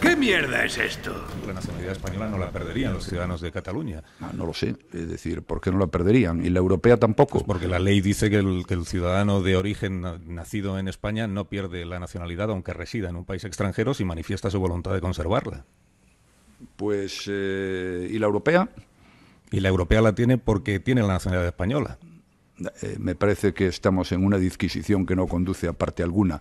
¿Qué mierda es esto? La nacionalidad española no la perderían los ciudadanos de Cataluña. No, no lo sé. Es decir, ¿por qué no la perderían? Y la europea tampoco. Pues porque la ley dice que el, que el ciudadano de origen nacido en España no pierde la nacionalidad aunque resida en un país extranjero si manifiesta su voluntad de conservarla. Pues, eh, ¿y la europea? Y la europea la tiene porque tiene la nacionalidad española. Eh, me parece que estamos en una disquisición que no conduce a parte alguna.